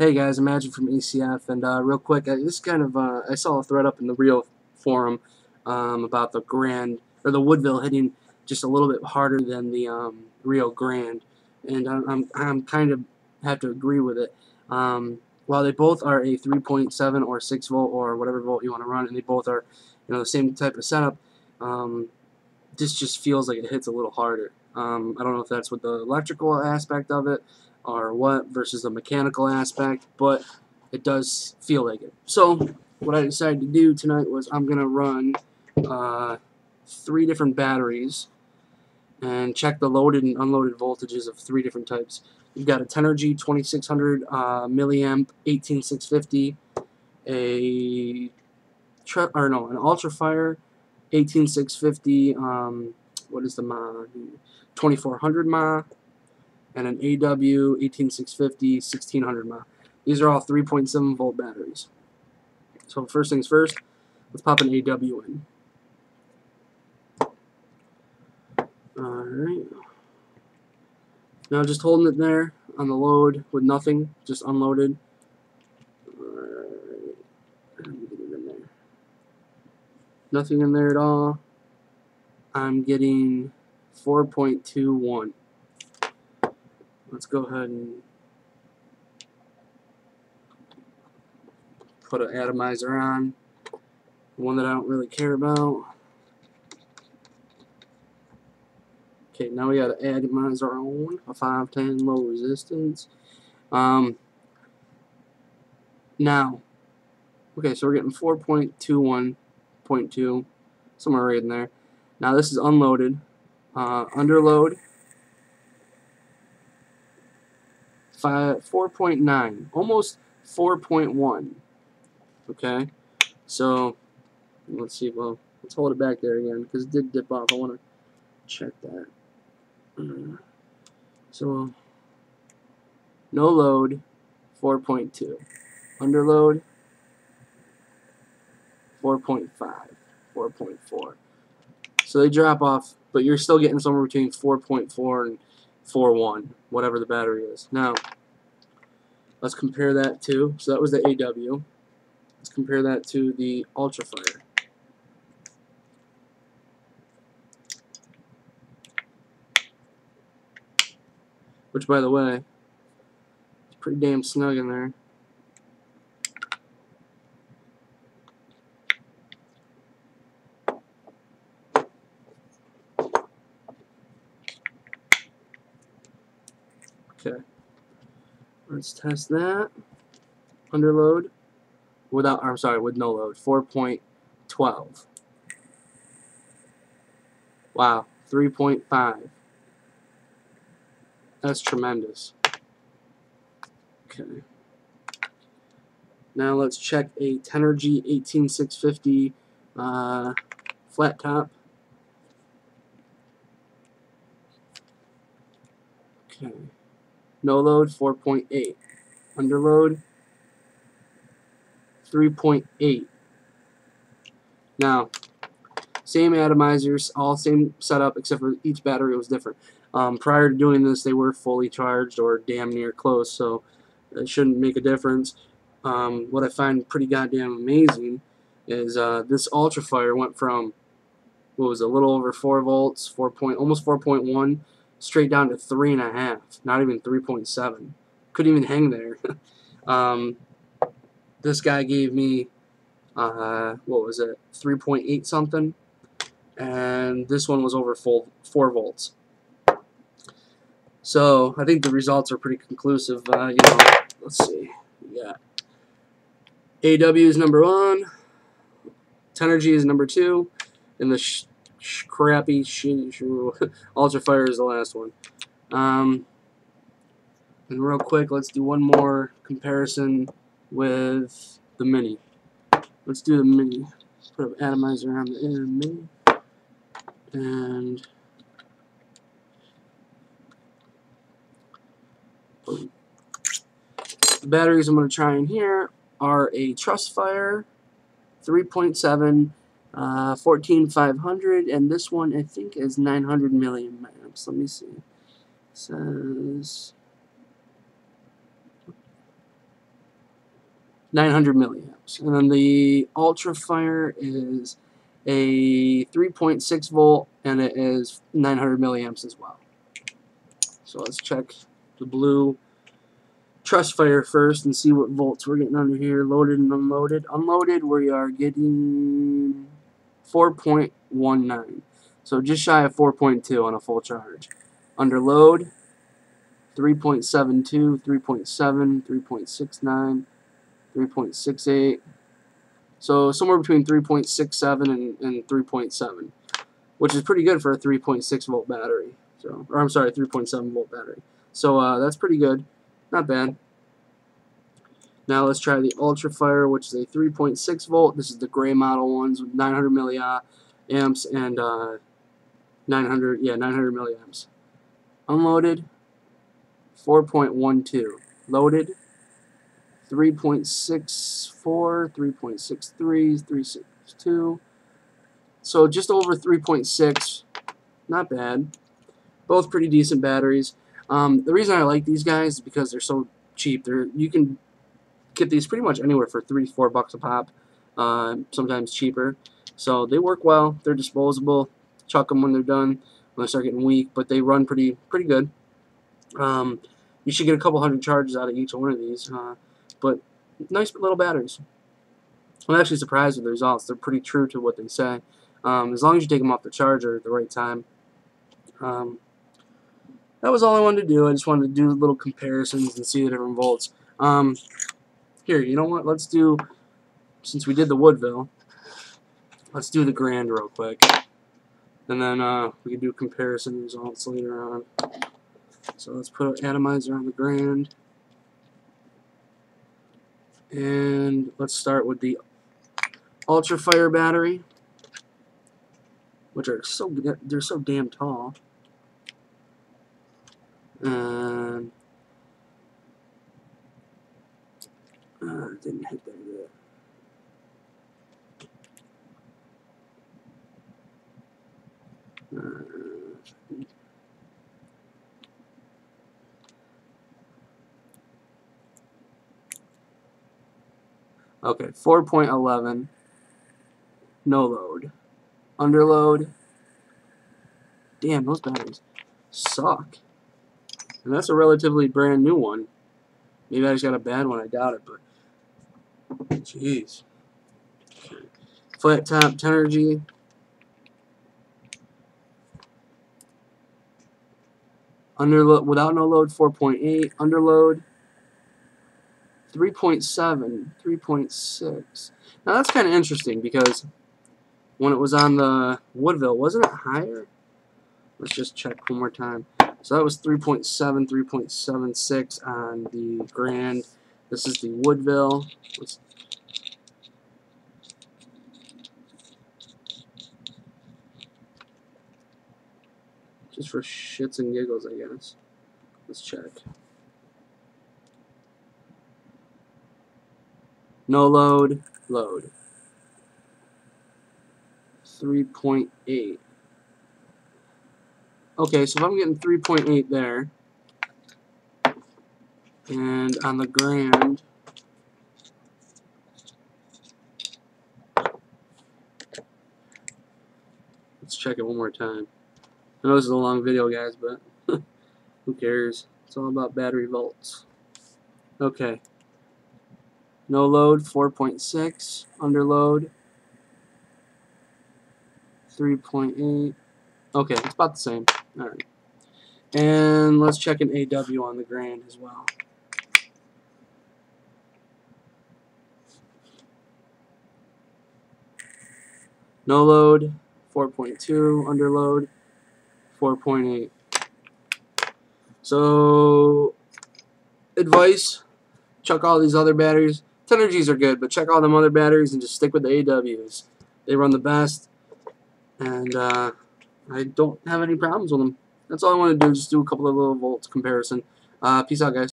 Hey guys, Imagine from ECF, and uh, real quick, I just kind of uh, I saw a thread up in the Reo forum um, about the Grand or the Woodvil hitting just a little bit harder than the um, Reo Grand, and I'm, I'm I'm kind of have to agree with it. Um, while they both are a 3.7 or 6 volt or whatever volt you want to run, and they both are you know the same type of setup, um, this just feels like it hits a little harder. Um, I don't know if that's with the electrical aspect of it or what versus the mechanical aspect, but it does feel like it. So what I decided to do tonight was I'm going to run uh, three different batteries and check the loaded and unloaded voltages of three different types. You've got a Tenergy 2600 uh, milliamp 18650, a or no, an Ultrafire 18650. Um, what is the mah? 2400 mah, and an AW 18650 1600 mah. These are all 3.7 volt batteries. So first things first, let's pop an AW in. Alright. Now just holding it there on the load with nothing, just unloaded. Nothing in there at all. I'm getting 4.21. Let's go ahead and put an atomizer on. One that I don't really care about. Okay, now we got an atomizer on, a 510 low resistance. Um, now, okay, so we're getting 4.21.2, somewhere right in there. Now this is unloaded. Uh, underload, 4.9, almost 4.1. Okay, so let's see. Well, let's hold it back there again because it did dip off. I want to check that. Uh, so no load, 4.2. Underload, 4.5, 4.4. So they drop off, but you're still getting somewhere between 4.4 and 4.1, whatever the battery is. Now, let's compare that to, so that was the AW. Let's compare that to the Ultrafire. Which, by the way, it's pretty damn snug in there. Okay. Let's test that. Under load. Without, I'm sorry, with no load. 4.12. Wow. 3.5. That's tremendous. Okay. Now let's check a Tenergy 18650 uh, flat top. Okay. No load 4.8. Underload 3.8. Now, same atomizers, all same setup, except for each battery was different. Um, prior to doing this, they were fully charged or damn near close, so it shouldn't make a difference. Um, what I find pretty goddamn amazing is uh, this Ultrafire went from what was a little over 4 volts, 4 point, almost 4.1, straight down to 3.5, not even 3.7. Couldn't even hang there. um, this guy gave me, uh, what was it, 3.8 something, and this one was over full 4 volts. So I think the results are pretty conclusive. Uh, you know, let's see. Yeah. AW is number one. Tenergy is number two, and the crappy sh Ultrafire is the last one. Um, and real quick, let's do one more comparison with the Mini. Let's do the Mini. Put an atomizer on the inner Mini. And boom. The batteries I'm going to try in here are a Trustfire 3.7 uh, 14500 and this one I think is 900 milliamps. Let me see. It says 900 milliamps. And then the Ultra Fire is a 3.6 volt and it is 900 milliamps as well. So let's check the blue Trust Fire first and see what volts we're getting under here. Loaded and unloaded. Unloaded, we are getting 4.19. So just shy of 4.2 on a full charge. Under load, 3.72, 3.7, 3.69, 3.68. So somewhere between 3.67 and, and 3.7, which is pretty good for a 3.6 volt battery. So, or I'm sorry, 3.7 volt battery. So uh, that's pretty good. Not bad. Now let's try the Ultra Fire, which is a 3.6 volt. This is the gray model ones with 900 milliamps and uh, 900, yeah, 900 milliamps. Unloaded, 4.12. Loaded, 3.64, 3.63, 3.62. So just over 3.6. Not bad. Both pretty decent batteries. Um, the reason I like these guys is because they're so cheap. They're you can get these pretty much anywhere for three, four bucks a pop. Uh, sometimes cheaper. So they work well. They're disposable. Chuck them when they're done. When they start getting weak, but they run pretty pretty good. Um, you should get a couple hundred charges out of each one of these. Uh, but nice little batteries. I'm actually surprised with the results. They're pretty true to what they say. Um, as long as you take them off the charger at the right time. Um, that was all I wanted to do. I just wanted to do little comparisons and see the different volts. Um, here, you know what? Let's do, since we did the Woodvil, let's do the Grand real quick. And then uh, we can do comparison results later on. So let's put atomizer on the Grand. And let's start with the Ultra Fire battery, which are so they're so damn tall. And uh, didn't hit yet. Okay, 4.11, no load. Underload, damn, those batteries suck. And that's a relatively brand new one. Maybe I just got a bad one, I doubt it, but jeez. Flat top Tenergy. Underload without no load 4.8, underload 3.7, 3.6. Now that's kind of interesting because when it was on the Woodvil, wasn't it higher? Let's just check one more time. So that was 3.7, 3.76 on the Grand. This is the Woodvil. Let's just for shits and giggles, I guess. Let's check. No load, load. 3.8. Okay, so if I'm getting 3.8 there, and on the grand, let's check it one more time. I know this is a long video, guys, but who cares? It's all about battery volts. Okay. No load, 4.6. Under load, 3.8. Okay, it's about the same. Alright. And let's check an AW on the Grand as well. No load, 4.2. Under load, 4.8. So, advice, chuck all these other batteries Tenergies are good, but check all them other batteries and just stick with the AWs. They run the best, and uh, I don't have any problems with them. That's all I want to do, just do a couple of little volts comparison. Uh, peace out, guys.